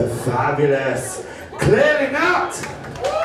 the fabulous Clearing Out.